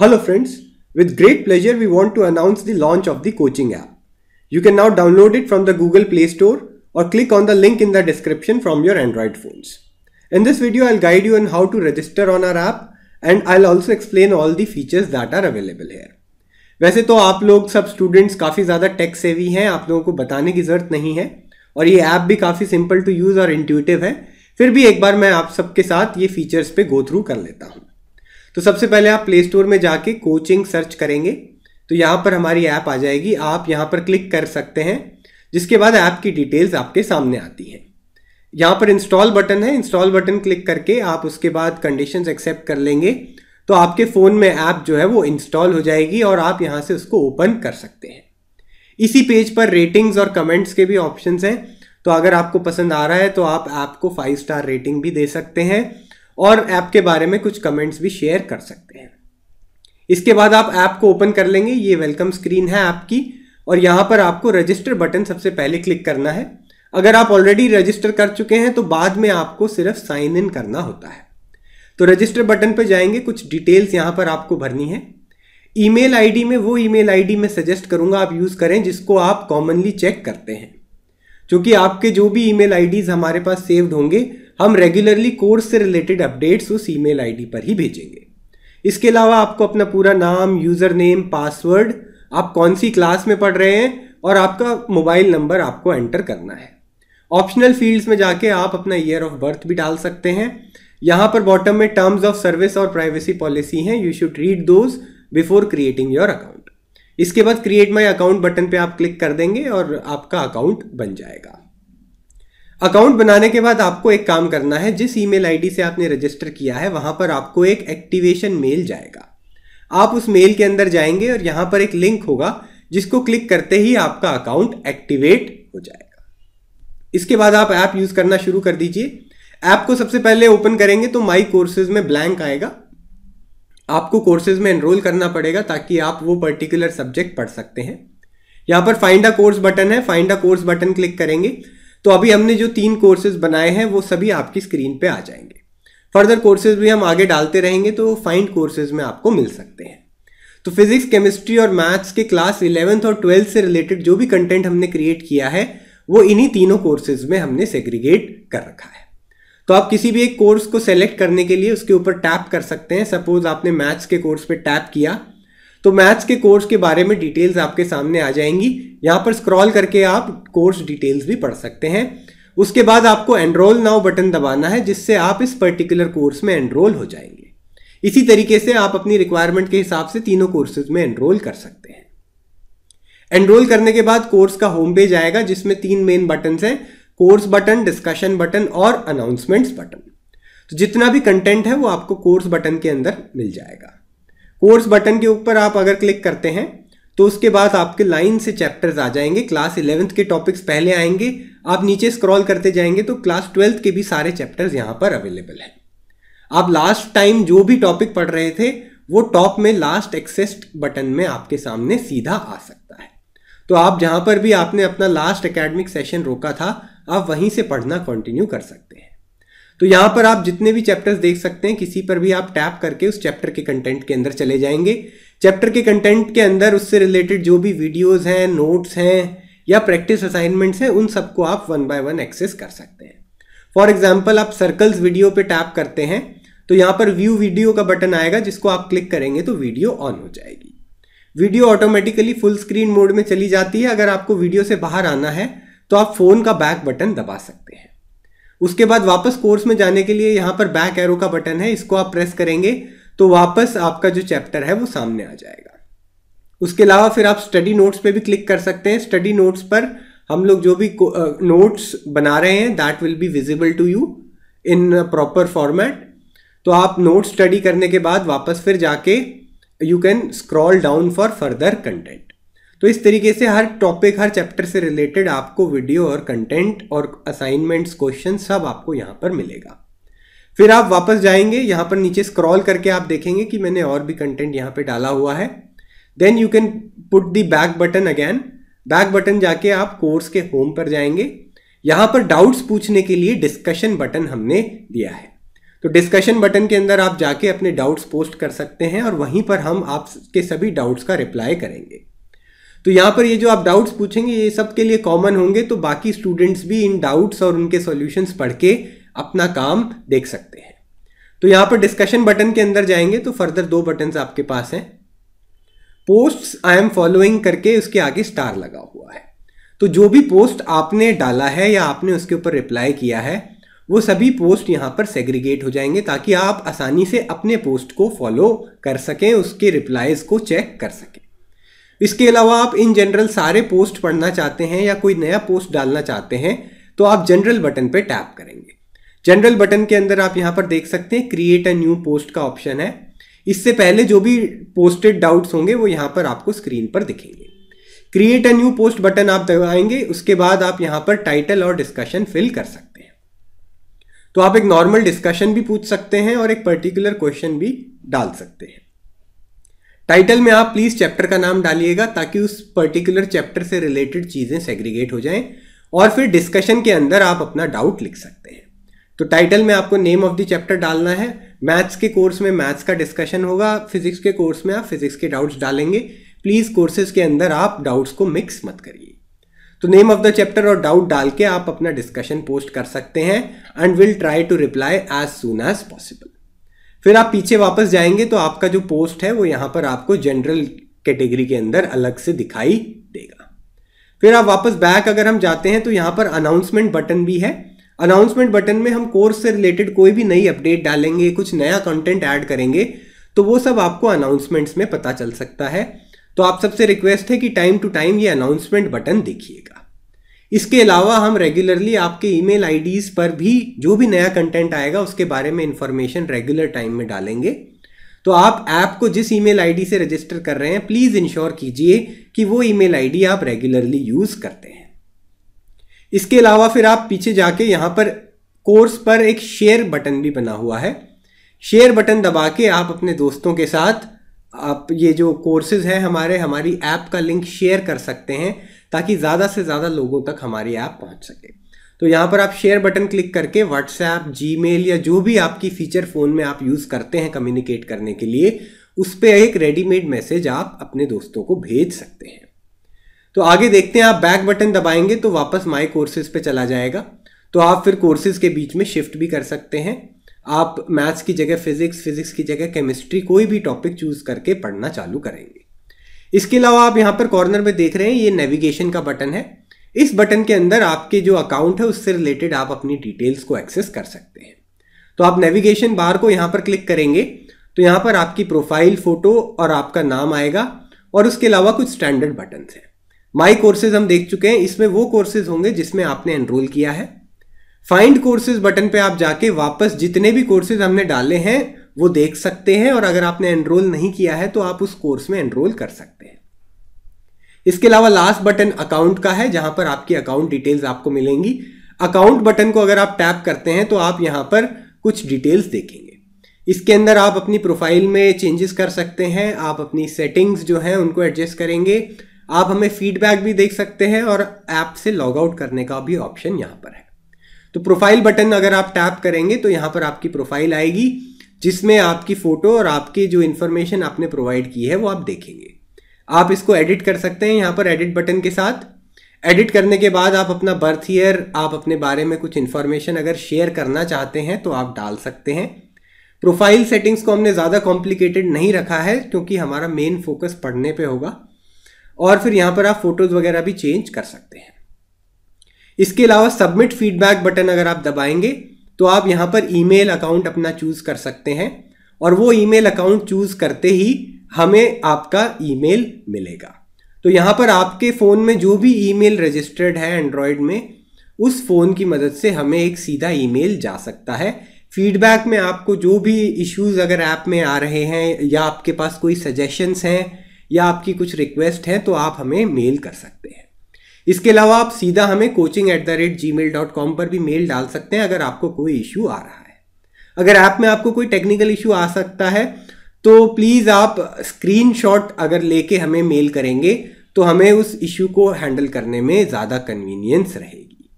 Hello friends, with great pleasure we want to announce the launch of the coaching app. You can now download it from the Google Play Store or click on the link in the description from your Android phones. In this video I'll guide you on how to register on our app and I'll also explain all the features that are available here. वैसे तो आप लोग सब students काफ़ी ज़्यादा tech savvy हैं आप लोगों को बताने की ज़रूरत नहीं है और ये ऐप भी काफ़ी सिंपल टू यूज़ और इंट्यूटिव है फिर भी एक बार मैं आप सबके साथ ये फीचर्स पे गो थ्रू कर लेता हूँ तो सबसे पहले आप प्ले स्टोर में जाके कोचिंग सर्च करेंगे। तो यहाँ पर हमारी ऐप आ जाएगी। आप यहाँ पर क्लिक कर सकते हैं, जिसके बाद ऐप की डिटेल्स आपके सामने आती हैं। यहाँ पर इंस्टॉल बटन है। इंस्टॉल बटन क्लिक करके आप उसके बाद कंडीशंस एक्सेप्ट कर लेंगे। तो आपके फ़ोन में ऐप जो है वो इंस्टॉल हो जाएगी और आप यहाँ से उसको ओपन कर सकते हैं। इसी पेज पर रेटिंग्स और कमेंट्स के भी ऑप्शंस हैं। तो अगर आपको पसंद आ रहा है तो आप ऐप को फाइव स्टार रेटिंग भी दे सकते हैं। और ऐप के बारे में कुछ कमेंट्स भी शेयर कर सकते हैं। इसके बाद आप ऐप को ओपन कर लेंगे, ये वेलकम स्क्रीन है ऐप की और यहाँ पर आपको रजिस्टर बटन सबसे पहले क्लिक करना है। अगर आप ऑलरेडी रजिस्टर कर चुके हैं तो बाद में आपको सिर्फ़ साइन इन करना होता है। तो रजिस्टर बटन पर जाएँगे, कुछ डिटेल्स यहाँ पर आपको भरनी है। ईमेल आईडी में, वो ईमेल आईडी मैं सजेस्ट करूँगा आप यूज़ करें, जिसको आप कॉमनली चेक करते हैं। क्योंकि आपके जो भी ईमेल आईडीज हमारे पास सेव्ड होंगे हम रेगुलरली कोर्स से रिलेटेड अपडेट्स उस ईमेल आईडी पर ही भेजेंगे। इसके अलावा आपको अपना पूरा नाम यूज़र नेम पासवर्ड आप कौन सी क्लास में पढ़ रहे हैं और आपका मोबाइल नंबर आपको एंटर करना है। ऑप्शनल फील्ड्स में जाके आप अपना ईयर ऑफ़ बर्थ भी डाल सकते हैं। यहाँ पर बॉटम में टर्म्स ऑफ़ सर्विस और प्राइवेसी पॉलिसी हैं। You should read those before creating your account इसके बाद क्रिएट माई अकाउंट बटन पे आप क्लिक कर देंगे और आपका अकाउंट बन जाएगा। अकाउंट बनाने के बाद आपको एक काम करना है, जिस ईमेल आईडी से आपने रजिस्टर किया है, वहाँ पर आपको एक एक्टिवेशन मेल जाएगा। आप उस मेल के अंदर जाएँगे और यहाँ पर एक लिंक होगा, जिसको क्लिक करते ही आपका अकाउंट एक्टिवेट हो जाएगा। इसके बाद आप ऐप यूज़ करना शुरू कर दीजिए। ऐप को सबसे पहले ओपन करेंगे तो माई कोर्सेज में ब्लैंक आएगा। आपको कोर्सेज में एनरोल करना पड़ेगा ताकि आप वो पर्टिकुलर सब्जेक्ट पढ़ सकते हैं। यहाँ पर फाइंड अ कोर्स बटन है, find a course button click करेंगे। तो अभी हमने जो तीन कोर्सेज बनाए हैं, वो सभी आपकी स्क्रीन पे आ जाएँगे। फर्दर कोर्सेज भी हम आगे डालते रहेंगे तो फाइंड कोर्सेज में आपको मिल सकते हैं। तो फिजिक्स केमिस्ट्री और मैथ्स के क्लास इलेवेंथ और ट्वेल्थ से रिलेटेड जो भी कंटेंट हमने क्रिएट किया है, वो इन्हीं तीनों कोर्सेज में हमने सेग्रीगेट कर रखा है। तो आप किसी भी एक कोर्स को सेलेक्ट करने के लिए उसके ऊपर टैप कर सकते हैं। सपोज़ आपने मैथ्स के कोर्स पे टैप किया तो मैथ्स के कोर्स के बारे में डिटेल्स आपके सामने आ जाएँगी। यहाँ पर स्क्रॉल करके आप कोर्स डिटेल्स भी पढ़ सकते हैं। उसके बाद आपको एनरोल नाउ बटन दबाना है, जिससे आप इस पर्टिकुलर कोर्स में एनरोल हो जाएँगे। इसी तरीके से आप अपनी रिक्वायरमेंट के हिसाब से तीनों कोर्सेज में एनरोल कर सकते हैं। एनरोल करने के बाद कोर्स का होम पेज आएगा, जिसमें तीन मेन बटन हैं, कोर्स बटन, डिस्कशन बटन और अनाउंसमेंट्स बटन। तो जितना भी कंटेंट है, वो आपको कोर्स बटन के अंदर मिल जाएगा। कोर्स बटन के ऊपर आप अगर क्लिक करते हैं तो उसके बाद आपके लाइन से चैप्टर्स आ जाएँगे। क्लास इलेवेंथ के टॉपिक्स पहले आएँगे। आप नीचे स्क्रॉल करते जाएँगे तो क्लास ट्वेल्थ के भी सारे चैप्टर्स यहाँ पर अवेलेबल हैं। आप लास्ट टाइम जो भी टॉपिक पढ़ रहे थे, वो टॉप में लास्ट एक्सेस्ट बटन में आपके सामने सीधा आ सकता है। तो आप जहाँ पर भी आपने अपना लास्ट एकेडमिक सेशन रोका था, आप वहीं से पढ़ना कंटिन्यू कर सकते हैं। तो यहाँ पर आप जितने भी चैप्टर्स देख सकते हैं, किसी पर भी आप टैप करके उस चैप्टर के कंटेंट के अंदर चले जाएँगे। चैप्टर के कंटेंट के अंदर उससे रिलेटेड जो भी वीडियोज़ हैं नोट्स हैं, या प्रैक्टिस असाइनमेंट्स हैं, उन सबको आप वन बाय वन एक्सेस कर सकते हैं। फॉर एग्ज़ाम्पल आप सर्कल्स वीडियो पे टैप करते हैं तो यहाँ पर व्यू वीडियो का बटन आएगा, जिसको आप क्लिक करेंगे तो वीडियो ऑन हो जाएगी। Video automatically full screen mode में चली जाती है। अगर आपको वीडियो से बाहर आना है तो आप फ़ोन का बैक बटन दबा सकते हैं। उसके बाद वापस कोर्स में जाने के लिए यहाँ पर बैक एरो का बटन है, इसको आप प्रेस करेंगे तो वापस आपका जो चैप्टर है वो सामने आ जाएगा। उसके अलावा फिर आप स्टडी नोट्स पे भी क्लिक कर सकते हैं। स्टडी नोट्स पर हम लोग जो भी नोट्स बना रहे हैं that will be visible to you in proper format तो आप नोट स्टडी करने के बाद वापस फिर जाके you can scroll down for further content तो इस तरीके से हर टॉपिक हर चैप्टर से रिलेटेड आपको वीडियो और कंटेंट और असाइनमेंट्स क्वेश्चन सब आपको यहाँ पर मिलेगा। फिर आप वापस जाएँगे, यहाँ पर नीचे स्क्रॉल करके आप देखेंगे कि मैंने और भी कंटेंट यहाँ पे डाला हुआ है। Then you can put the back button again back button जाके आप कोर्स के होम पर जाएँगे। यहाँ पर डाउट्स पूछने के लिए डिस्कशन बटन हमने दिया है। तो डिस्कशन बटन के अंदर आप जाके अपने डाउट्स पोस्ट कर सकते हैं और वहीं पर हम आपके सभी डाउट्स का रिप्लाई करेंगे। तो यहाँ पर ये जो आप डाउट्स पूछेंगे, ये सब के लिए कॉमन होंगे तो बाकी स्टूडेंट्स भी इन डाउट्स और उनके सॉल्यूशंस पढ़ के अपना काम देख सकते हैं। तो यहाँ पर डिस्कशन बटन के अंदर जाएँगे तो फर्दर दो बटन आपके पास हैं। पोस्ट आई एम फॉलोइंग करके उसके आगे स्टार लगा हुआ है। तो जो भी पोस्ट आपने डाला है या आपने उसके ऊपर रिप्लाई किया है, वो सभी पोस्ट यहाँ पर सेग्रीगेट हो जाएँगे, ताकि आप आसानी से अपने पोस्ट को फॉलो कर सकें, उसके रिप्लाईज को चेक कर सकें। इसके अलावा आप इन जनरल सारे पोस्ट पढ़ना चाहते हैं या कोई नया पोस्ट डालना चाहते हैं तो आप जनरल बटन पर टैप करेंगे। जनरल बटन के अंदर आप यहाँ पर देख सकते हैं क्रिएट अ न्यू पोस्ट का ऑप्शन है। इससे पहले जो भी पोस्टेड डाउट्स होंगे, वो यहाँ पर आपको स्क्रीन पर दिखेंगे। Create a new post button आप दबाएँगे, उसके बाद आप यहाँ पर टाइटल और डिस्कशन फिल कर सकते हैं। तो आप एक नॉर्मल डिस्कशन भी पूछ सकते हैं और एक पर्टिकुलर क्वेश्चन भी डाल सकते हैं। टाइटल में आप प्लीज़ चैप्टर का नाम डालिएगा ताकि उस पर्टिकुलर चैप्टर से रिलेटेड चीज़ें सेग्रीगेट हो जाएँ और फिर डिस्कशन के अंदर आप अपना डाउट लिख सकते हैं। तो टाइटल में आपको नेम ऑफ़ द चैप्टर डालना है। मैथ्स के कोर्स में मैथ्स का डिस्कशन होगा। फिजिक्स के कोर्स में आप फिजिक्स के डाउट्स डालेंगे। प्लीज़ कोर्सेज के अंदर आप डाउट्स को मिक्स मत करिए। तो नेम ऑफ़ द चैप्टर और डाउट डाल के आप अपना डिस्कशन पोस्ट कर सकते हैं and will try to reply as soon as possible फिर आप पीछे वापस जाएँगे तो आपका जो पोस्ट है वो यहाँ पर आपको जनरल कैटेगरी के अंदर अलग से दिखाई देगा। फिर आप वापस बैक अगर हम जाते हैं तो यहाँ पर अनाउंसमेंट बटन भी है। अनाउंसमेंट बटन में हम कोर्स से रिलेटेड कोई भी नई अपडेट डालेंगे, कुछ नया कंटेंट ऐड करेंगे तो वो सब आपको अनाउंसमेंट्स में पता चल सकता है। तो आप सबसे रिक्वेस्ट है कि टाइम टू टाइम ये अनाउंसमेंट बटन देखिएगा। इसके अलावा हम रेगुलरली आपके ईमेल आईडीज पर भी जो भी नया कंटेंट आएगा, उसके बारे में इंफॉर्मेशन रेगुलर टाइम में डालेंगे। तो आप ऐप को जिस ईमेल आईडी से रजिस्टर कर रहे हैं प्लीज़ इंश्योर कीजिए कि वो ईमेल आईडी आप रेगुलरली यूज़ करते हैं। इसके अलावा फिर आप पीछे जाके यहाँ पर कोर्स पर एक शेयर बटन भी बना हुआ है। शेयर बटन दबा के आप अपने दोस्तों के साथ आप ये जो कोर्सेज हैं हमारे, हमारी ऐप का लिंक शेयर कर सकते हैं ताकि ज़्यादा से ज़्यादा लोगों तक हमारी ऐप पहुँच सके। तो यहाँ पर आप शेयर बटन क्लिक करके व्हाट्सएप जी या जो भी आपकी फीचर फ़ोन में आप यूज़ करते हैं कम्युनिकेट करने के लिए, उस पर एक रेडीमेड मैसेज आप अपने दोस्तों को भेज सकते हैं। तो आगे देखते हैं, आप बैक बटन दबाएँगे तो वापस माई कोर्सेज पे चला जाएगा। तो आप फिर कोर्सेज के बीच में शिफ्ट भी कर सकते हैं। आप मैथ्स की जगह, फिजिक्स फिजिक्स की जगह, केमिस्ट्री कोई भी टॉपिक चूज़ करके पढ़ना चालू करेंगे। इसके अलावा आप यहाँ पर कॉर्नर में देख रहे हैं, ये नेविगेशन का बटन है। इस बटन के अंदर आपके जो अकाउंट है, उससे रिलेटेड आप अपनी डिटेल्स को एक्सेस कर सकते हैं। तो आप नेविगेशन बार को यहाँ पर क्लिक करेंगे तो यहाँ पर आपकी प्रोफ़ाइल फ़ोटो और आपका नाम आएगा और उसके अलावा कुछ स्टैंडर्ड बटन हैं। माई कोर्सेज हम देख चुके हैं, इसमें वो कोर्सेज होंगे जिसमें आपने एनरोल किया है। फाइंड कोर्सेज बटन पे आप जाके वापस जितने भी कोर्सेज हमने डाले हैं, वो देख सकते हैं और अगर आपने एनरोल नहीं किया है तो आप उस कोर्स में एनरोल कर सकते हैं। इसके अलावा लास्ट बटन अकाउंट का है, जहाँ पर आपकी अकाउंट डिटेल्स आपको मिलेंगी। अकाउंट बटन को अगर आप टैप करते हैं तो आप यहाँ पर कुछ डिटेल्स देखेंगे। इसके अंदर आप अपनी प्रोफ़ाइल में चेंजेस कर सकते हैं, आप अपनी सेटिंग्स जो हैं, उनको एडजस्ट करेंगे। आप हमें फीडबैक भी देख सकते हैं और ऐप से लॉग आउट करने का भी ऑप्शन यहाँ पर है। तो प्रोफ़ाइल बटन अगर आप टैप करेंगे तो यहाँ पर आपकी प्रोफ़ाइल आएगी, जिसमें आपकी फ़ोटो और आपकी जो इन्फॉर्मेशन आपने प्रोवाइड की है, वो आप देखेंगे। आप इसको एडिट कर सकते हैं यहाँ पर एडिट बटन के साथ। एडिट करने के बाद आप अपना बर्थ ईयर आप अपने बारे में कुछ इन्फॉर्मेशन अगर शेयर करना चाहते हैं तो आप डाल सकते हैं। प्रोफ़ाइल सेटिंग्स को हमने ज़्यादा कॉम्प्लिकेटेड नहीं रखा है, क्योंकि हमारा मेन फोकस पढ़ने पे होगा। और फिर यहाँ पर आप फ़ोटोज़ वगैरह भी चेंज कर सकते हैं। इसके अलावा सबमिट फीडबैक बटन अगर आप दबाएँगे तो आप यहाँ पर ईमेल अकाउंट अपना चूज़ कर सकते हैं और वो ईमेल अकाउंट चूज़ करते ही हमें आपका ईमेल मिलेगा। तो यहाँ पर आपके फ़ोन में जो भी ईमेल रजिस्टर्ड है एंड्रॉयड में, उस फ़ोन की मदद से हमें एक सीधा ईमेल जा सकता है। फीडबैक में आपको जो भी इश्यूज़ अगर ऐप में आ रहे हैं, या आपके पास कोई सजेशंस हैं, या आपकी कुछ रिक्वेस्ट है तो आप हमें मेल कर सकते हैं। इसके अलावा आप सीधा हमें coaching at the rate Gmail dot com पर भी मेल डाल सकते हैं अगर आपको कोई इश्यू आ रहा है। अगर ऐप में आपको कोई टेक्निकल इश्यू आ सकता है तो प्लीज़ आप स्क्रीनशॉट अगर लेके हमें मेल करेंगे तो हमें उस इश्यू को हैंडल करने में ज़्यादा कन्वीनियंस रहेगी।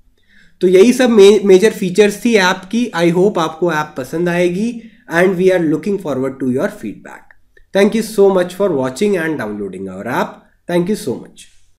तो यही सब मेजर फीचर्स थी ऐप की। आई होप आपको ऐप पसंद आएगी and we are looking forward to your feedback thank you so much for watching and downloading our app thank you so much